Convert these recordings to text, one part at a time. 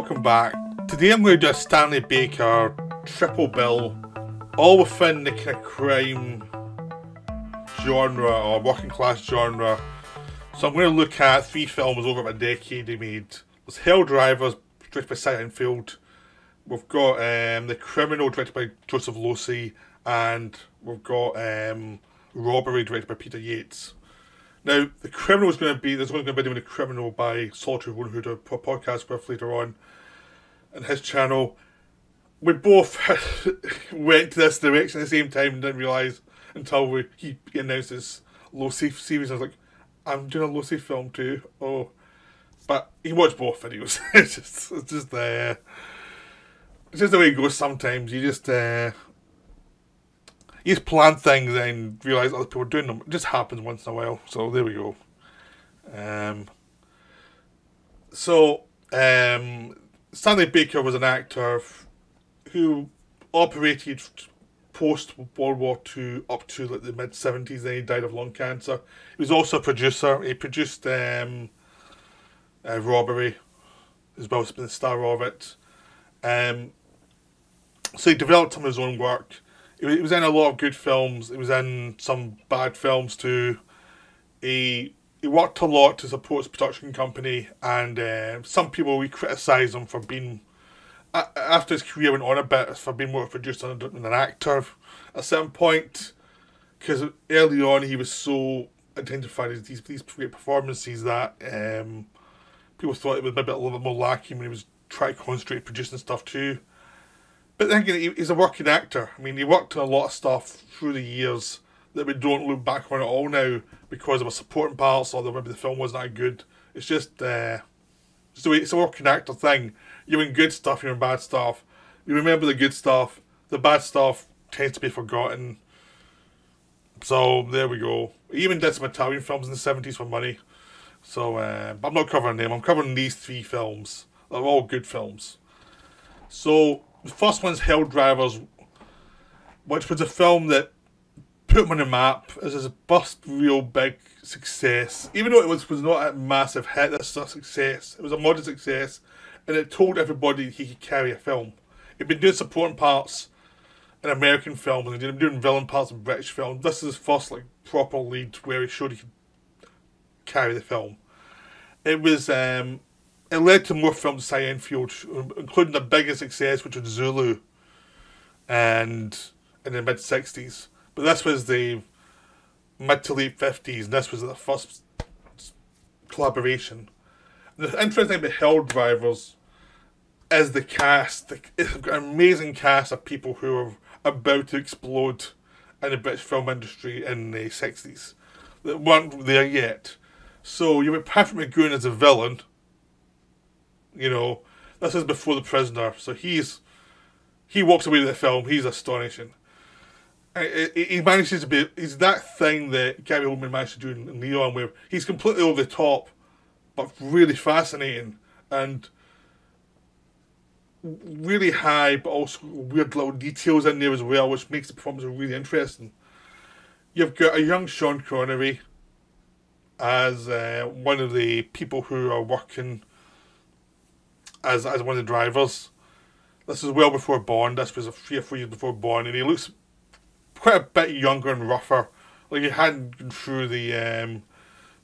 welcome back. Today I'm going to do a Stanley Baker triple bill, all within the kind of crime genre or working class genre. So I'm going to look at three films over a decade he made. There's Hell Drivers, directed by Cy Enfield. We've got um, The Criminal, directed by Joseph Losey. And we've got um, Robbery, directed by Peter Yates. Now, The Criminal is going to be, there's going to be doing The Criminal by Solitary do a podcast with later on on his channel. We both went to this direction at the same time and didn't realise until we, he announced his Losey series. I was like, I'm doing a Losey film too. Oh, but he watched both videos. it's just, it's just, uh, it's just the way it goes sometimes. You just, uh, you just plan things and realise other people are doing them. It just happens once in a while. So there we go. Um, so, um, Stanley Baker was an actor who operated post World War II up to like the mid 70s. Then he died of lung cancer. He was also a producer. He produced um, uh, Robbery, as well as been the star of it. Um, so he developed some of his own work he was in a lot of good films. He was in some bad films too. He he worked a lot to support his production company, and uh, some people we criticise him for being after his career went on a bit for being more producer than an actor at a certain point. Because early on he was so identified as these these great performances that um, people thought it was maybe a bit a little bit more lacking when he was trying to concentrate producing stuff too. But then again, he's a working actor. I mean, he worked on a lot of stuff through the years that we don't look back on at all now because of a supporting parts or maybe the film wasn't that good. It's just, uh, it's, a, it's a working actor thing. You're in good stuff, you're in bad stuff. You remember the good stuff. The bad stuff tends to be forgotten. So there we go. He even did some Italian films in the 70s for money. So, uh, I'm not covering them. I'm covering these three films. They're all good films. So, the first one's Hell Drivers, which was a film that put him on the map as his first real big success. Even though it was, was not a massive hit, this was a success. It was a modest success, and it told everybody he could carry a film. He'd been doing supporting parts in American films, and he'd been doing villain parts in British films. This is his first like proper lead where he showed he could carry the film. It was um, it led to more films Cy Enfield, including the biggest success, which was Zulu, and in the mid '60s. But this was the mid to late '50s, and this was the first collaboration. The interesting thing about Hell Drivers is the cast. It's got an amazing cast of people who are about to explode in the British film industry in the '60s that weren't there yet. So you have got Patrick McGoohan as a villain you know, this is before the prisoner, so he's he walks away with the film. He's astonishing. He manages to be he's that thing that Gary Oldman managed to do in Leon, where he's completely over the top, but really fascinating and really high, but also weird little details in there as well, which makes the performance really interesting. You've got a young Sean Connery as uh, one of the people who are working as as one of the drivers. This is well before Bond. This was a three or four years before Bond, and he looks quite a bit younger and rougher. Like hadn't gone through the um,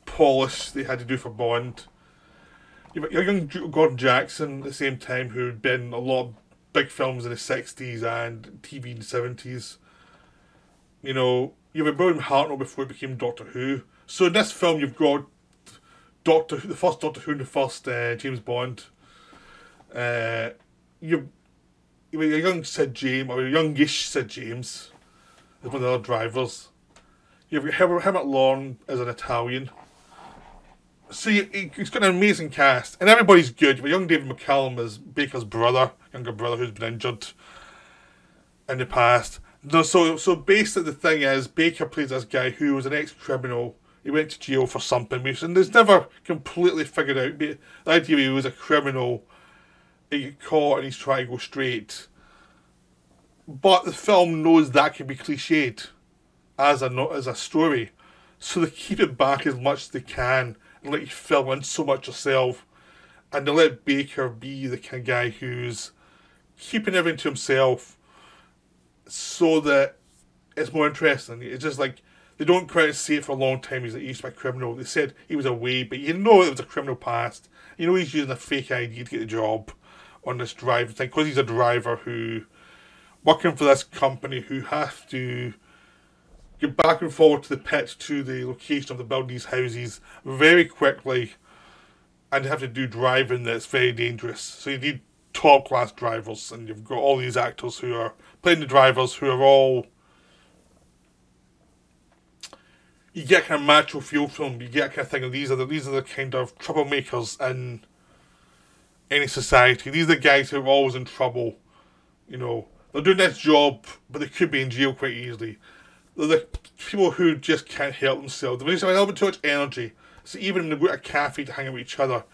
polish they had to do for Bond. You've got young Gordon Jackson at the same time, who'd been a lot of big films in the sixties and TV in the seventies. You know, you've got William Hartnell before he became Doctor Who. So in this film, you've got Doctor Who, the first Doctor Who, and the first uh, James Bond uh, you, you young Sid James, or youngish Sid James, as one of the other drivers. You've Herbert Lom as an Italian. See, you, he's got an amazing cast, and everybody's good. But young David McCallum is Baker's brother, younger brother who's been injured in the past. No, so so basically the thing is, Baker plays this guy who was an ex-criminal. He went to jail for something, and there's never completely figured out the idea he was a criminal he got caught and he's trying to go straight. But the film knows that can be cliched as a as a story, so they keep it back as much as they can and let you fill in so much yourself. and they let Baker be the kind of guy who's keeping everything to himself, so that it's more interesting. It's just like they don't quite say it for a long time. He's an he's a criminal. They said he was away, but you know it was a criminal past. You know he's using a fake ID to get the job on this drive thing because he's a driver who working for this company who have to get back and forward to the pit to the location of the building these houses very quickly and have to do driving that's very dangerous. So you need top class drivers and you've got all these actors who are playing the drivers who are all you get kind of macho feel from. You get kind of thing these are the these are the kind of troublemakers in any society. These are the guys who are always in trouble. You know, they're doing this job, but they could be in jail quite easily. They're the people who just can't help themselves. They have a little bit too much energy. So even when they go to a cafe to hang out with each other,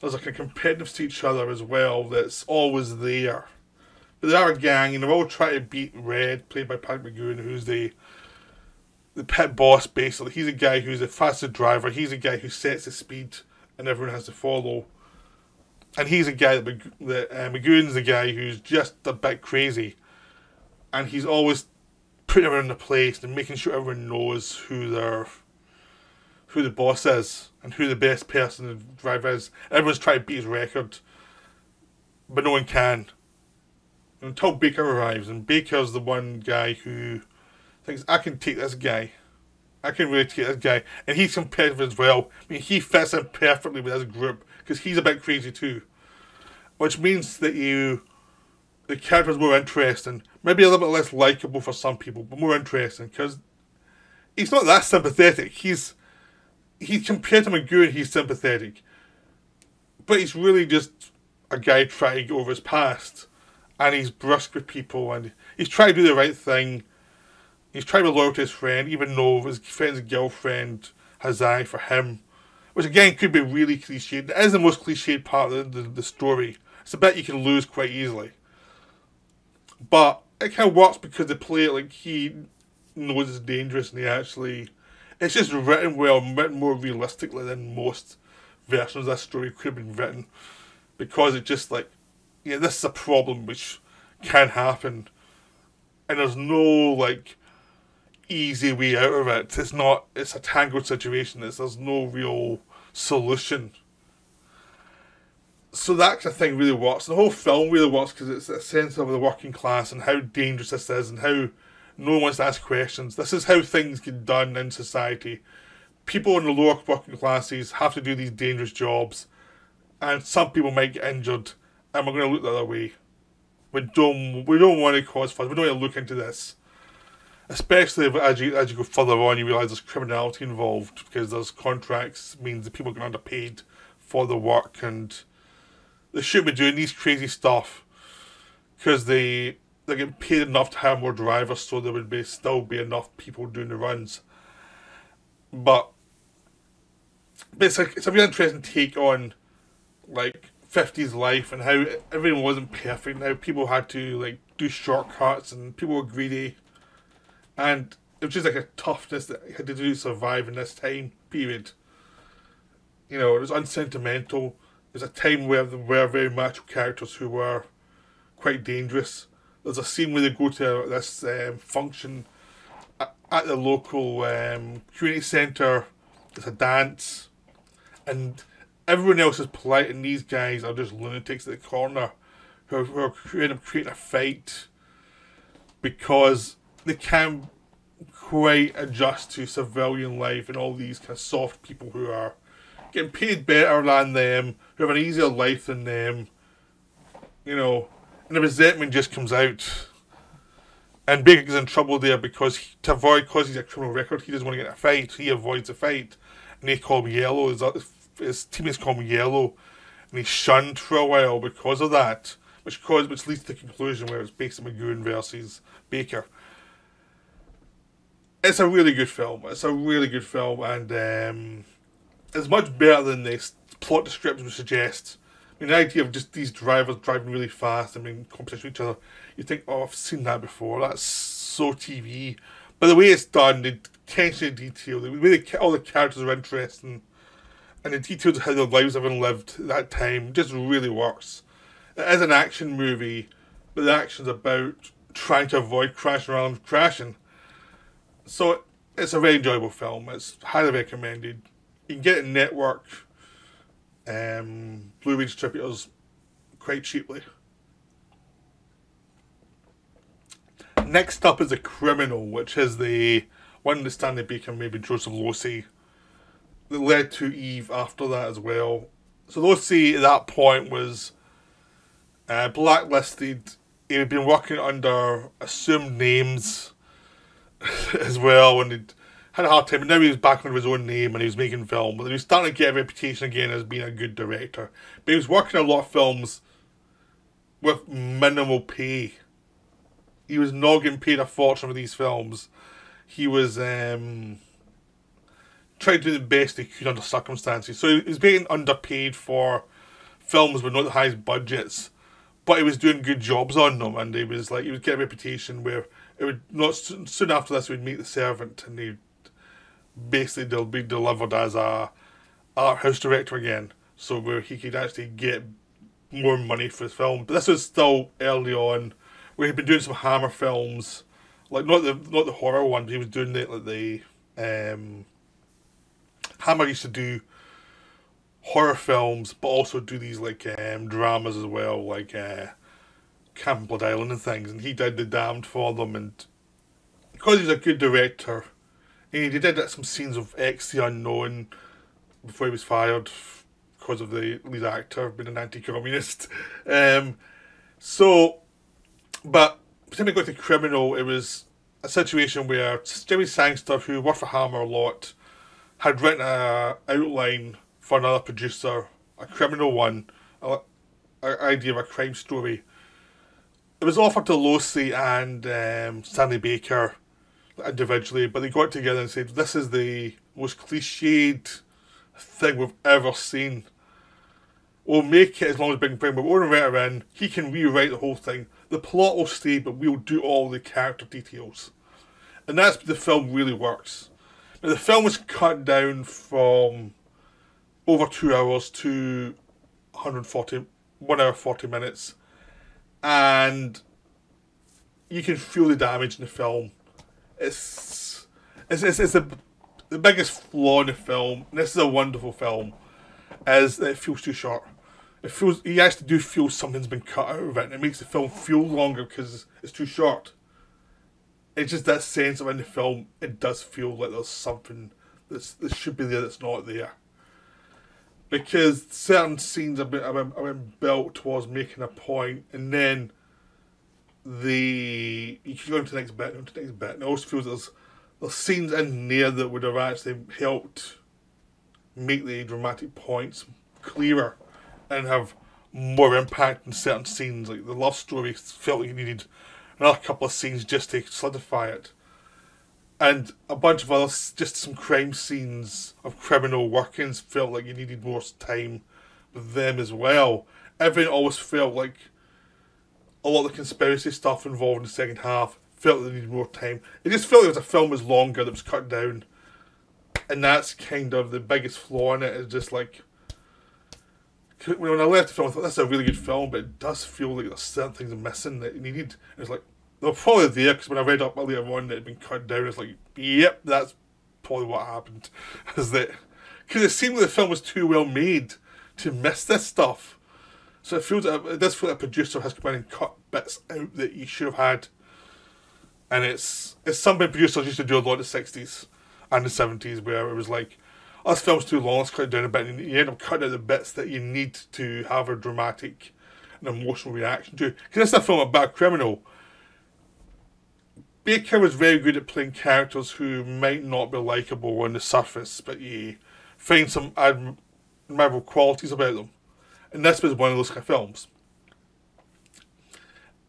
there's like a competitiveness to each other as well that's always there. But they are a gang, and they're all trying to beat Red, played by Patrick McGoohan, who's the the pit boss basically. He's a guy who's the fastest driver. He's a guy who sets the speed, and everyone has to follow. And he's a guy that, that uh, McGoohan's the guy who's just a bit crazy, and he's always putting everyone in the place and making sure everyone knows who their who the boss is and who the best person to drive is. Everyone's trying to beat his record, but no one can. Until Baker arrives, and Baker's the one guy who thinks I can take this guy. I can really take this guy, and he's competitive as well. I mean, he fits in perfectly with his group because he's a bit crazy too, which means that you, the character's more interesting, maybe a little bit less likable for some people, but more interesting because he's not that sympathetic. He's he's compared to McGoohan, he's sympathetic, but he's really just a guy trying to get over his past, and he's brusque with people, and he's trying to do the right thing He's trying to be loyal to his friend, even though his friend's girlfriend has eyes for him. Which again could be really cliched. It is the most cliched part of the, the, the story. It's a bit you can lose quite easily. But it kind of works because they play it like he knows it's dangerous and he actually. It's just written well, written more realistically than most versions of that story could have been written. Because it's just like, yeah, this is a problem which can happen. And there's no, like, easy way out of it. It's not. It's a tangled situation. It's, there's no real solution. So that kind of thing really works. The whole film really works because it's a sense of the working class and how dangerous this is and how no one wants to ask questions. This is how things get done in society. People in the lower working classes have to do these dangerous jobs, and some people might get injured, and we're going to look the other way. We don't. We don't want to cause fuss. We don't want to look into this especially as you as you go further on, you realise there's criminality involved because there's contracts means that people get underpaid for the work and they shouldn't be doing these crazy stuff because they they're getting paid enough to have more drivers, so there would be still be enough people doing the runs. But, but it's like it's a really interesting take on like 50s life and how everything wasn't perfect and how people had to like do shortcuts and people were greedy and it was just like a toughness that had to do survive in this time period. You know, it was unsentimental. It was a time where there were very macho characters who were quite dangerous. There's a scene where they go to this um, function at, the local um, community centre. It's a dance, and everyone else is polite, and these guys are just lunatics at the corner who are, who are creating a fight because they can't quite adjust to civilian life and all these kind of soft people who are getting paid better than them, who have an easier life than them, you know, and the resentment just comes out. And Baker is in trouble there because he, to avoid, because he's a criminal record, he doesn't want to get in a fight. He avoids a fight, and they call him Yellow. His, his teammates call him Yellow, and he's shunned for a while because of that, which cause which leads to the conclusion where it's based on McGoohan versus Baker it's a really good film. It's a really good film, and um, it's much better than the plot description would suggest. I mean, the idea of just these drivers driving really fast and in competition with each other, you think, oh, I've seen that before. That's so TV. But the way it's done, the attention to detail, the way the, all the characters are interesting, and the details of how their lives have been lived at that time just really works. It is an action movie, but the action's about trying to avoid crashing around crashing. So it's a very enjoyable film. It's highly recommended. You can get it network, um, Blu-ray distributors quite cheaply. Next up is The Criminal, which is the one that Stanley Baker, maybe Joseph Losey, that led to Eve after that as well. So Losey at that point was uh, blacklisted. He had been working under assumed names as well, and he'd had a hard time. But now he was back under his own name and he was making film. But he was starting to get a reputation again as being a good director. But he was working a lot of films with minimal pay. He was not getting paid a fortune for these films. He was um, trying to do the best he could under circumstances. So he was being underpaid for films with not the highest budgets, but he was doing good jobs on them, and he was like he would get a reputation where it would not soon after this we'd meet the servant, and he basically they'll be delivered as a art house director again, so where he could actually get more money for his film. But this was still early on, where he'd been doing some Hammer films, like not the not the horror one, but he was doing the like the um, Hammer used to do horror films, but also do these like um, dramas as well, like uh, Camp Blood Island and things. And he did The Damned for them, and because he's a good director, and he did some scenes of X the Unknown before he was fired because of the lead actor being an anti-communist. Um, so, but particularly going to Criminal, it was a situation where Jerry Sangster, who worked for Hammer a lot, had written a outline for another producer, a criminal one, an idea of a crime story. It was offered to Losey and um, Baker individually, but they got together and said, "This is the most cliched thing we've ever seen. We'll make it as long as Big Brain, but we'll write it in. He can rewrite the whole thing. The plot will stay, but we'll do all the character details." And that's the film really works. Now, the film was cut down from over two hours to 140, one hour 40 minutes. And you can feel the damage in the film. It's, it's, it's, it's the, the biggest flaw in the film. This is a wonderful film. Is that it feels too short. It feels you actually do feel something's been cut out of it, and it makes the film feel longer because it's too short. It's just that sense of in the film, it does feel like there's something that's that should be there that's not there because certain scenes have been, have been, have been built towards making a point, and then the you can go into the next bit, into the next bit, and it also feels there's there's scenes in there that would have actually helped make the dramatic points clearer and have more impact in certain scenes. Like the love story felt like you needed another couple of scenes just to solidify it and a bunch of other just some crime scenes of criminal workings felt like you needed more time with them as well. Everything always felt like a lot of the conspiracy stuff involved in the second half felt they needed more time. It just felt like the film was longer that was cut down. And that's kind of the biggest flaw in it is just like when I left the film I thought that's a really good film but it does feel like there's certain things missing that you needed. It's like they're probably there because when I read up earlier on that had been cut down, it's like, yep, that's probably what happened. Is that because it seemed like the film was too well made to miss this stuff. So it feels like, it does feel like a producer has come in and cut bits out that you should have had. And it's it's something producers used to do a lot in the sixties and the seventies where it was like, oh, this film's too long, let's cut it down a bit, and you end up cutting out the bits that you need to have a dramatic and emotional reaction to. Because it's a film about criminal Baker was very good at playing characters who might not be likable on the surface, but you find some admirable qualities about them. And this was one of those kind of films.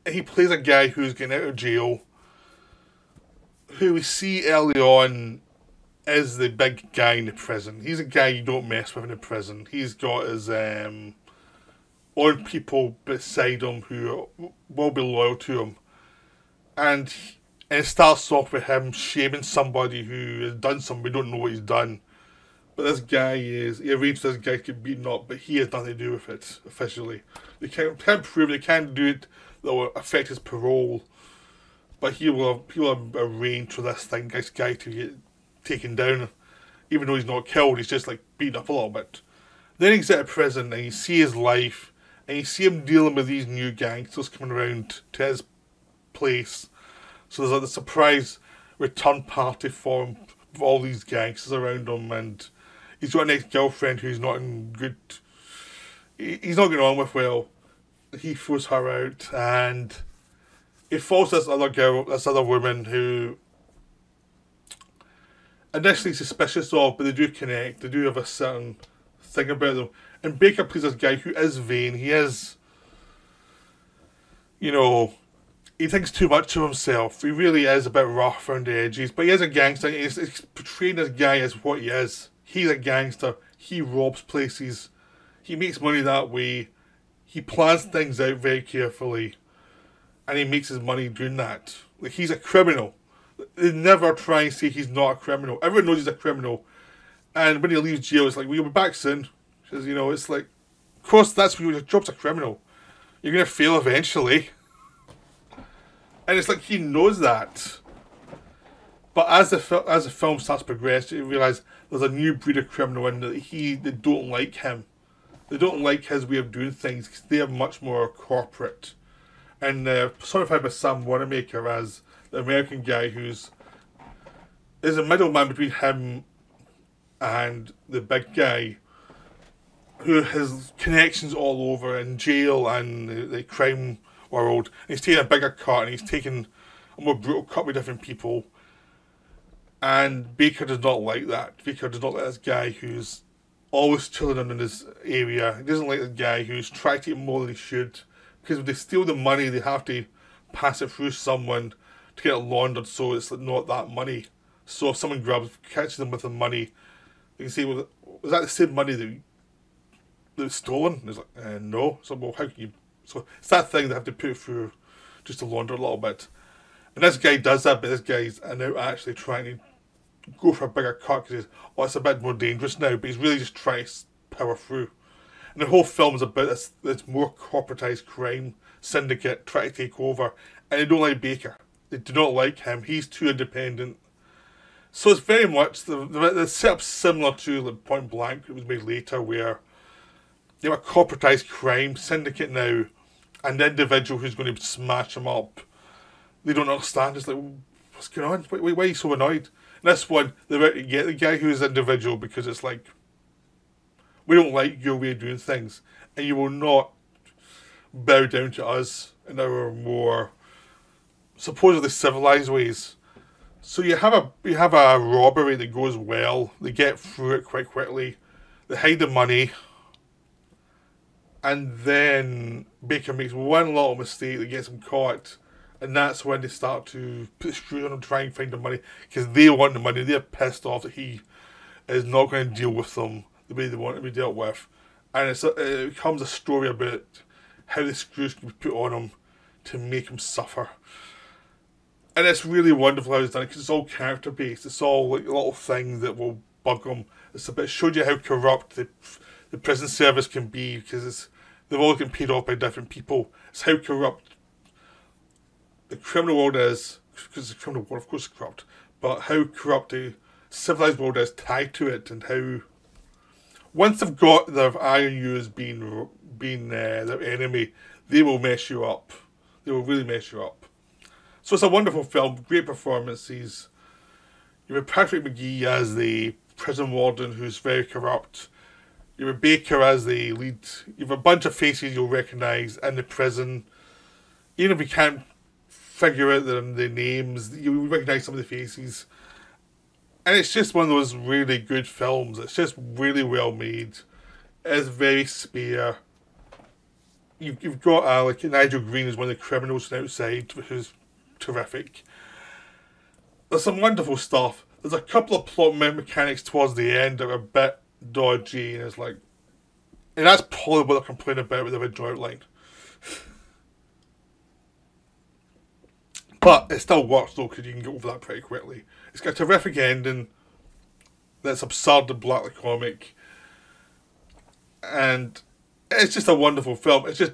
He plays a guy who's getting out of jail, who we see early on is the big guy in the prison. He's a guy you don't mess with in the prison. He's got his um, own people beside him who will be loyal to him. And and it starts off with him shaming somebody who has done something, we don't know what he's done. But this guy is he arranged this guy to get beaten up, but he has nothing to do with it officially. They can't, can't prove they can't do it that will affect his parole. But he will he will arrange for this thing, this guy to get taken down. Even though he's not killed, he's just like beaten up a little bit. Then he's out of prison and you see his life and you see him dealing with these new gangsters coming around to his place. So there's like the surprise return party for him with all these gangsters around him and he's got an ex girlfriend who's not in good he's not getting on with well. He throws her out and he falls this other girl, this other woman who initially suspicious of, but they do connect. They do have a certain thing about them. And Baker plays this guy who is vain. He is, you know, he thinks too much of himself. He really is a bit rough around the edges, but he is a gangster. He's, he's portraying this guy as what he is. He's a gangster. He robs places. He makes money that way. He plans things out very carefully, and he makes his money doing that. Like he's a criminal. They never try and say he's not a criminal. Everyone knows he's a criminal, and when he leaves jail, it's like we'll be back soon. Because you know, it's like, of course, that's what your job's a criminal. You're gonna fail eventually, and it's like he knows that. But as the fil- as the film starts to progress, you realise there's a new breed of criminal in that he they don't like him. They don't like his way of doing things because they are much more corporate. And uh, personified by Sam Wanamaker as the American guy who's is a middleman between him and the big guy who has connections all over in jail and the, the crime world. He's taking a bigger cut and he's taking a more brutal cut with different people. And Baker does not like that. Baker does not like this guy who's always chilling in his area. He doesn't like the guy who's trying to get more than he should. Because if they steal the money, they have to pass it through someone to get it laundered so it's not that money. So if someone grabs, catches them with the money, they can say, well, was that the same money that, that was stolen? And it's like, uh, no. So, well, how can you... So it's that thing they have to put through just to launder a little bit. And this guy does that, but this guy's now actually trying to go for a bigger cut because oh, it's a bit more dangerous now, but he's really just trying to power through. And the whole film is about this, this more corporatized crime syndicate trying to take over, and they don't like Baker. They do not like him. He's too independent. So it's very much the the, the setup similar to the Point Blank that was made later, where you have a corporatized crime syndicate now, and the individual who's going to smash them up. They don't understand. It's like, what's going on? Why, why, are you so annoyed? And this one, they're to get the guy who's individual because it's like, we don't like your way of doing things, and you will not bow down to us in our more supposedly civilized ways. So you have a you have a robbery that goes well. They get through it quite quickly. They hide the money, and then Baker makes one little mistake that gets him caught, and that's when they start to put screws on him, try and find the money because they want the money. They're pissed off that he is not going to deal with them the way they want to be dealt with, and it's it becomes a story about how the screws can be put on him to make him suffer. And it's really wonderful how it's done because it's all character based. It's all like little things that will bug him. It's a bit showed you how corrupt the the prison service can be because it's they've all been paid off by different people. It's how corrupt the criminal world is because the criminal world, of course, is corrupt. But how corrupt the civilized world is tied to it, and how once they've got their eye on you as being being uh, their enemy, they will mess you up. They will really mess you up. So it's a wonderful film, great performances. You have Patrick Magee as the prison warden who's very corrupt. You have Baker as the lead. You have a bunch of faces you'll recognise in the prison. Even if you can't figure out the, the names, you recognise some of the faces. And it's just one of those really good films. It's just really well made. It's very spare. You've, you've got uh, like Nigel Green is one of the criminals from outside, who's terrific. There's some wonderful stuff. There's a couple of plot mechanics towards the end that are a bit dodgy, and it's like, and that's probably what I complain about with the red original outline. But it still works though because you can get over that pretty quickly. It's got a terrific ending. that's absurd and blackly comic. And it's just a wonderful film. It's just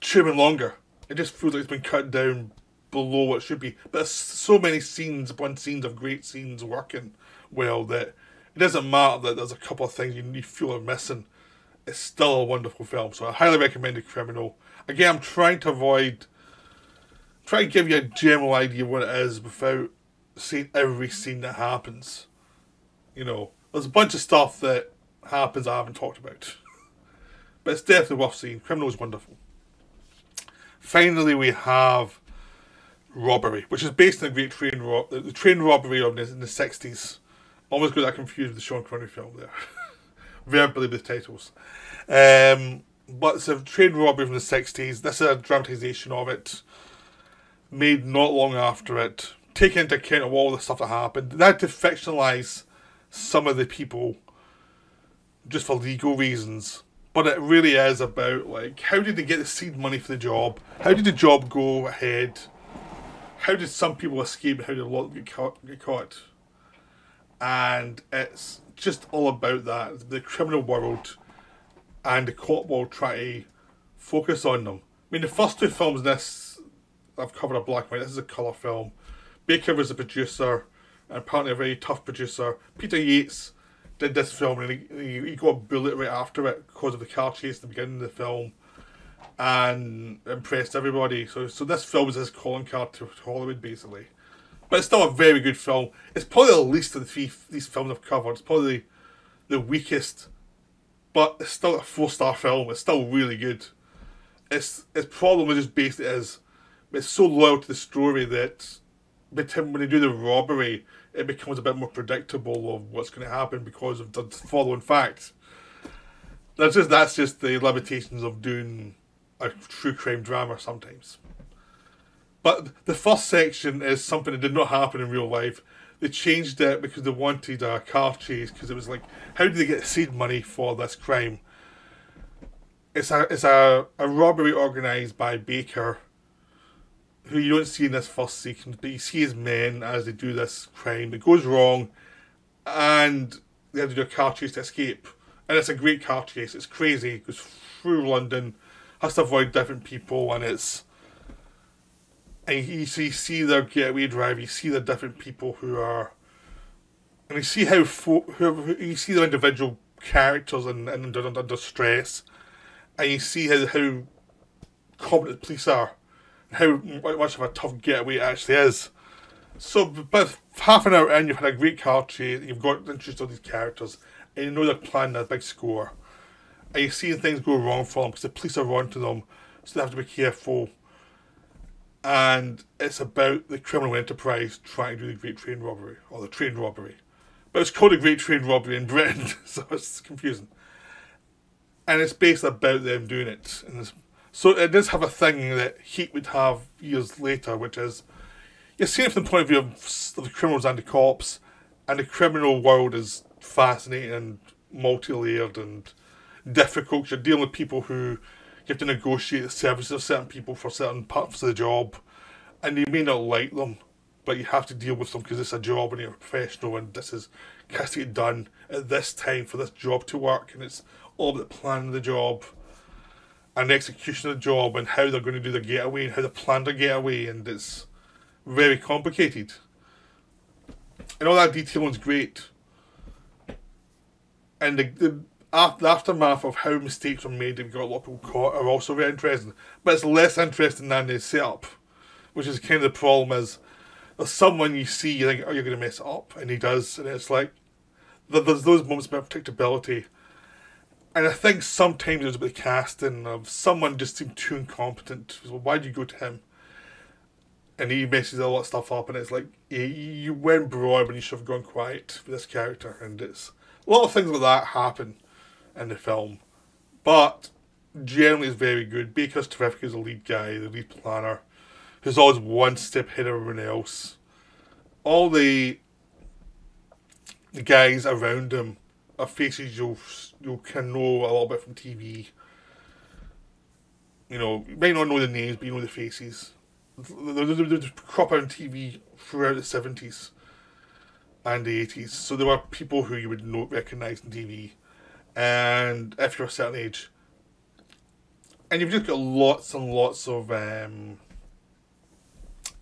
too longer. It just feels like it's been cut down below what it should be. But there's so many scenes upon scenes of great scenes working well that it doesn't matter that there's a couple of things you, feel are missing. It's still a wonderful film. So I highly recommend The Criminal. Again, I'm trying to avoid, try to give you a general idea of what it is without seeing every scene that happens. You know, there's a bunch of stuff that happens I haven't talked about. but it's definitely worth seeing. Criminal is wonderful. Finally, we have Robbery, which is based on the Great Train ro- the, the train robbery of the, in the 60s. Almost got that confused with the Sean Connery film there. Verbally with titles. Um, but it's a train robbery from the 60s. This is a dramatisation of it, made not long after it, taking into account of all the stuff that happened. They had to fictionalise some of the people just for legal reasons. But it really is about like how did they get the seed money for the job? How did the job go ahead? How did some people escape? How did a lot get caught? Get caught? And it's just all about that the criminal world and the cop world try to focus on them. I mean, the first two films this I've covered a black and white. This is a colour film. Baker was a producer, and apparently a very tough producer. Peter Yates did this film, and he, he got a bullet right after it because of the car chase at the beginning of the film, and impressed everybody. So, so this film is his calling card to Hollywood, basically. But it's still a very good film. It's probably the least of the three these films I've covered. It's probably the, weakest, but it's still a four star film. It's still really good. Its its problem is just based is it's so loyal to the story that when they do the robbery, it becomes a bit more predictable of what's going to happen because of the following facts. That's just that's just the limitations of doing a true crime drama sometimes. But the first section is something that did not happen in real life. They changed it because they wanted a car chase because it was like, how do they get seed money for this crime? It's a it's a, a robbery organised by Baker who you don't see in this first sequence, but you see his men as they do this crime. It goes wrong, and they have to do a car chase to escape. And it's a great car chase. It's crazy. It goes through London, has to avoid different people, and it's. And you see, you see their getaway drive. You see the different people who are, and you see how fo- who, you see the individual characters and and under, stress, and you see how how competent police are how much of a tough getaway it actually is. So, but half an hour in, you've had a great car chase, you've got interest all these characters, and you know they're planning a big score. And you're seeing things go wrong for them because the police are on to them, so they have to be careful. And it's about the criminal enterprise trying to do the Great Train Robbery, or the train robbery. But it's called the Great Train Robbery in Britain, so it's confusing. And it's based about them doing it. So it does have a thing that Heat would have years later, which is you're seeing it from the point of view of the criminals and the cops, and the criminal world is fascinating and multi-layered and difficult. You're dealing with people who you have to negotiate the services of certain people for certain parts of the job, and you may not like them, but you have to deal with them because it's a job and you're a professional, and this is has to get done at this time for this job to work, and it's all about the plan of the job and the execution of the job and how they're going to do the getaway and how they plan their getaway, and it's very complicated. And all that detailing is great. And the, the, the aftermath of how mistakes were made and got a lot of people caught are also very interesting. But it's less interesting than the setup, which is kind of the problem is there's someone you see, you think, oh, you're going to mess up, and he does, and it's like, there's those moments of predictability and I think sometimes there's a bit of casting of someone just seemed too incompetent. So why do you go to him? And he messes a lot of stuff up, and it's like you went broad when you should have gone quiet with this character, and it's a lot of things like that happen in the film, but generally it's very good. Baker's terrific as the lead guy, the lead planner, who's always one step ahead of everyone else. All the the guys around him are faces you'll you can know a little bit from TV. You know, you may not know the names, but you know the faces. They, they crop on TV throughout the seventies, and the 80s. So there were people who you would not recognise on TV. And if you're a certain age, and you've just got lots and lots of um,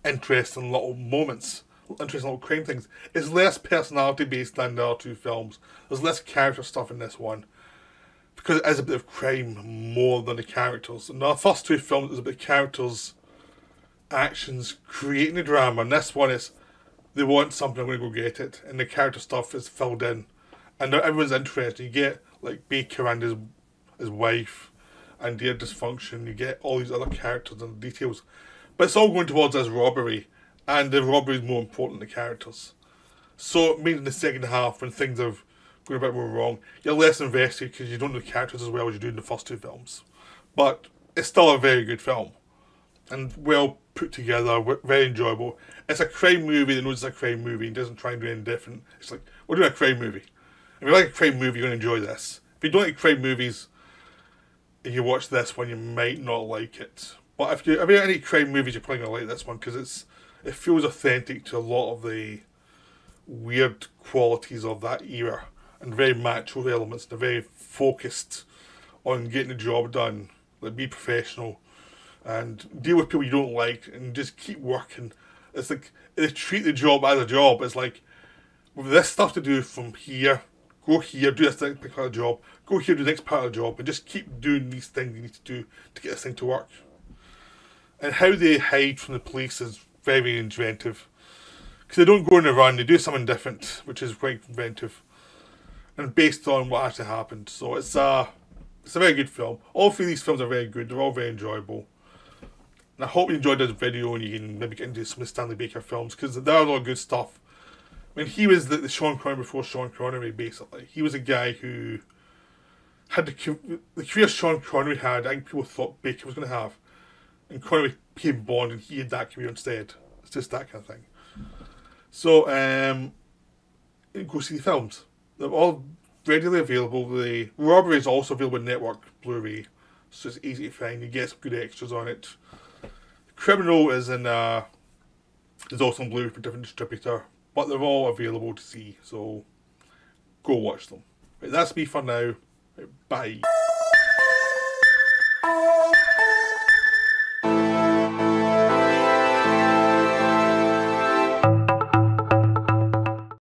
interesting little moments, interesting little crime things. It's less personality based than the other two films. There's less character stuff in this one because it is a bit of crime more than the characters. In the first two films, it was about the characters' actions creating the drama, and this one is they want something, I'm going to go get it, and the character stuff is filled in, and everyone's interested. You get like Baker and his his wife, and their dysfunction. You get all these other characters and details, but it's all going towards this robbery, and the robbery is more important than the characters. So maybe in the second half, when things have gone a bit more wrong, you're less invested because you don't know the characters as well as you do in the first two films. But it's still a very good film, and well put together, very enjoyable. It's a crime movie that knows it's a crime movie and doesn't try and do anything different. It's like, we're doing a crime movie. If you like a crime movie, you're going to enjoy this. If you don't like crime movies, you watch this one, you might not like it. But if you if you any crime movies, you're probably going to like this one because it's it feels authentic to a lot of the weird qualities of that era and very macho elements. They're very focused on getting the job done, like be professional and deal with people you don't like and just keep working. It's like they treat the job as a job. It's like with this stuff to do from here, go here, do this next part of the job, go here, do the next part of the job, and just keep doing these things you need to do to get this thing to work. And how they hide from the police is very inventive. Because they don't go on a run, they do something different, which is quite inventive. And based on what actually happened. So it's a, it's a very good film. All three of these films are very good, they're all very enjoyable. And I hope you enjoyed this video and you can maybe get into some Stanley Baker films because there are a lot of good stuff. I mean, he was the, the Sean Connery before Sean Connery, basically. He was a guy who had the, the career Sean Connery had, I think people thought Baker was going to have. And Connery became Bond and he had that career instead. It's just that kind of thing. So, um, go see the films. They're all readily available. The Robbery is also available on Network Blu-ray, so it's easy to find. You get some good extras on it. Criminal is in uh, is also on Blu-ray for different distributor, but they're all available to see. So go watch them. Right, that's me for now. Right, bye.